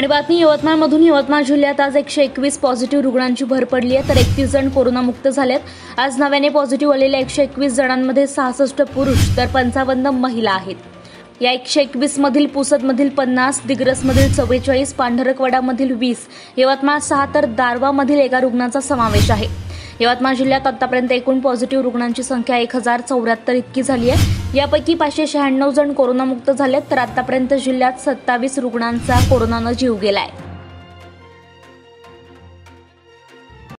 आणि बातमी यवतमाळमधून यवतमाळ जिल्ह्यात आज एकशे एकवीस पॉझिटिव्ह रुग्णांची भर पडली आहे. तर एकतीस जण कोरोनामुक्त झालेत. आज नव्याने पॉझिटिव्ह आलेल्या एकशे एकवीस जणांमध्ये सहासष्ट पुरुष तर पंचावन्न महिला आहेत. या एकशे एकवीस मधील पुसदमधील पन्नास दिग्रसमधील चव्वेचाळीस पांढरकवडामधील वीस यवतमाळ सहा तर दारवामधील एका रुग्णाचा समावेश आहे. यवतमाळ जिल्ह्यात आतापर्यंत एकूण पॉझिटिव्ह रुग्णांची संख्या एक हजार चौऱ्याहत्तर इतकी झाली आहे. यापैकी पाचशे शहाण्णव जण कोरोनामुक्त झालेत तर आतापर्यंत जिल्ह्यात सत्तावीस रुग्णांचा कोरोनानं जीव गेलाय.